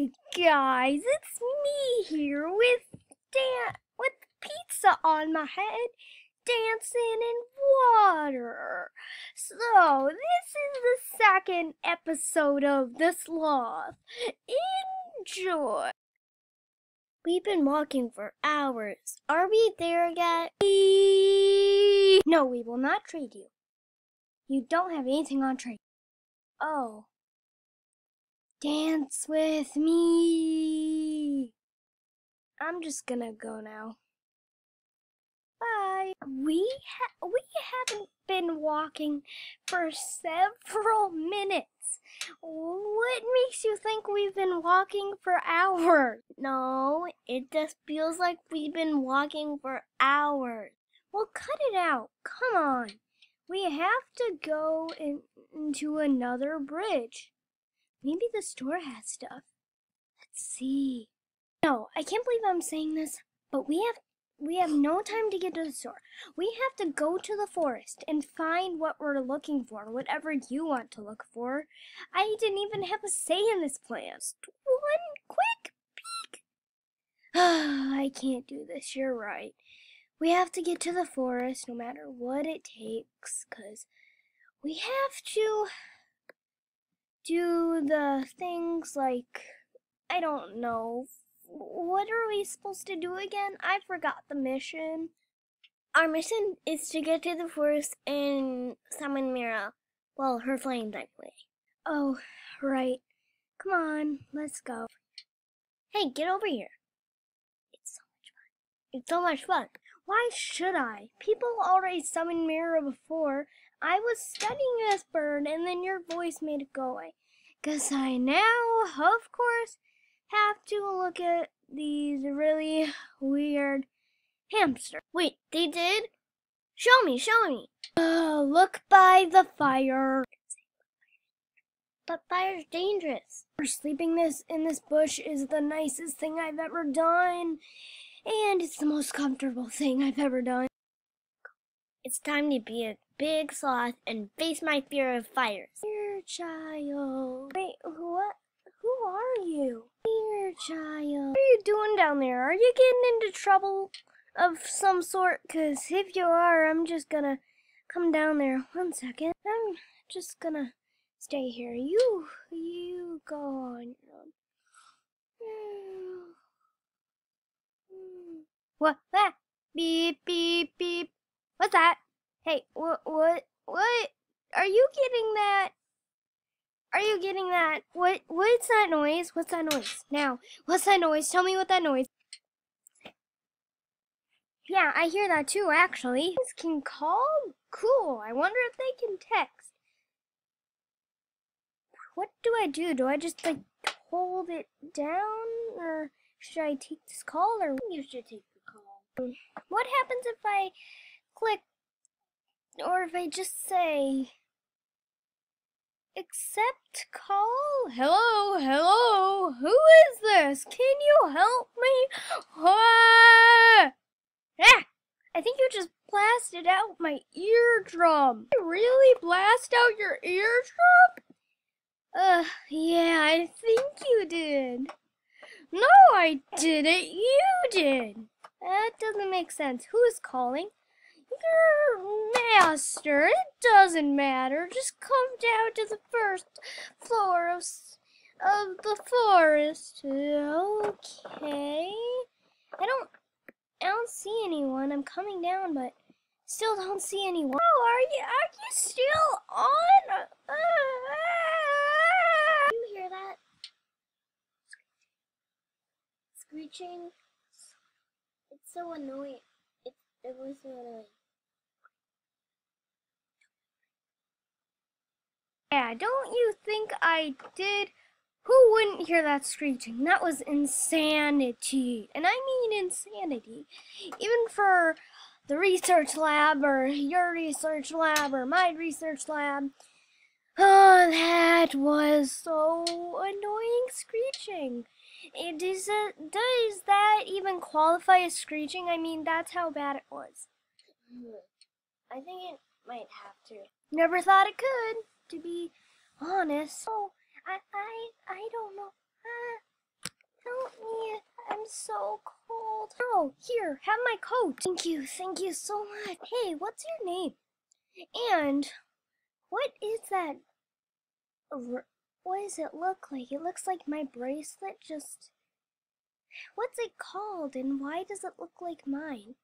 Hey guys, it's me here with Dan with pizza on my head, dancing in water. So this is the second episode of The Sloth. Enjoy. We've been walking for hours. Are we there yet? No, we will not trade you. You don't have anything on trade. Oh. Dance with me. I'm just gonna go now. Bye. We ha- we haven't been walking for several minutes. What makes you think we've been walking for hours? No, it just feels like we've been walking for hours. Well, cut it out. Come on. We have to go in, into another bridge. Maybe the store has stuff. Let's see. No, I can't believe I'm saying this, but we have we have no time to get to the store. We have to go to the forest and find what we're looking for, whatever you want to look for. I didn't even have a say in this plan. One quick peek. I can't do this. You're right. We have to get to the forest no matter what it takes, because we have to do the things like, I don't know, what are we supposed to do again? I forgot the mission. Our mission is to get to the forest and summon Mira. Well, her flames anyway. Oh, right. Come on, let's go. Hey, get over here. It's so much fun. It's so much fun. Why should I? People already summoned Mira before. I was studying this bird and then your voice made it go away. Cause I now, of course, have to look at these really weird hamsters. Wait, they did? Show me, show me. Uh, look by the fire. But fire's dangerous. Sleeping this in this bush is the nicest thing I've ever done. And it's the most comfortable thing I've ever done. It's time to be a big sloth and face my fear of fires. Dear child. Wait, what? Who are you? Dear child. What are you doing down there? Are you getting into trouble of some sort? Cause if you are, I'm just gonna come down there. One second. I'm just gonna stay here. You, you go on your own. Hmm. Hmm. What? That? Beep, beep, beep. What's that? Hey, what, what, what? Are you getting that? Are you getting that? What, what's that noise? What's that noise? Now, what's that noise? Tell me what that noise. Yeah, I hear that too, actually. This can call? Cool. I wonder if they can text. What do I do? Do I just, like, hold it down? Or should I take this call? Or you should take the call. What happens if I click or if I just say accept call? Hello, hello, who is this? Can you help me? Ah! I think you just blasted out my eardrum. You really blast out your eardrum? Uh, yeah, I think you did. No, I didn't. You did. That doesn't make sense. Who's calling? Your master. It doesn't matter. Just come down to the first floor of, of the forest. Okay. I don't I don't see anyone. I'm coming down, but still don't see anyone. Oh, are you are you still on? Uh, uh, you hear that? Screeching. It's so annoying. It it was so annoying. Yeah, don't you think I did? Who wouldn't hear that screeching? That was insanity. And I mean insanity. Even for the research lab, or your research lab, or my research lab. Oh, that was so annoying screeching. It is a, does that even qualify as screeching? I mean, that's how bad it was. I think it might have to. Never thought it could to be honest. Oh, I, I, I don't know. Uh, help me. I'm so cold. Oh, here, have my coat. Thank you, thank you so much. Hey, what's your name? And what is that? What does it look like? It looks like my bracelet just... What's it called and why does it look like mine?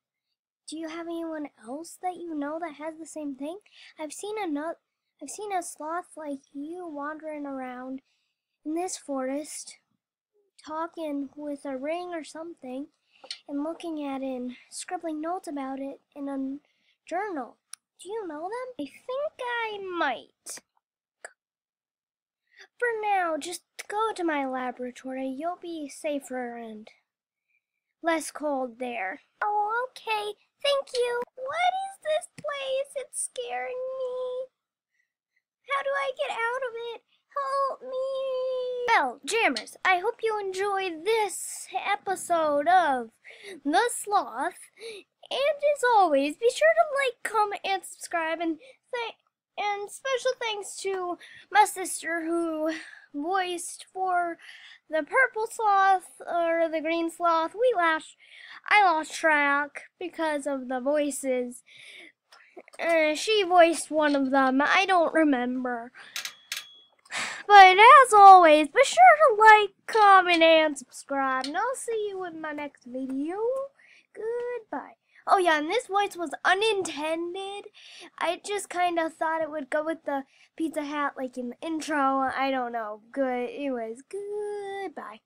Do you have anyone else that you know that has the same thing? I've seen another I've seen a sloth like you wandering around in this forest talking with a ring or something and looking at it and scribbling notes about it in a journal. Do you know them? I think I might. For now, just go to my laboratory. You'll be safer and less cold there. Oh, okay. Thank you. What is this place? It's scaring me. I get out of it? Help me! Well, Jammers, I hope you enjoyed this episode of The Sloth. And as always, be sure to like, comment, and subscribe. And th- and special thanks to my sister who voiced for the purple sloth or the green sloth. We lost, I lost track because of the voices. Uh, she voiced one of them. I don't remember. But as always, be sure to like, comment, and subscribe. And I'll see you in my next video. Goodbye. Oh yeah, and this voice was unintended. I just kind of thought it would go with the pizza hat like in the intro. I don't know. Good. Anyways, goodbye.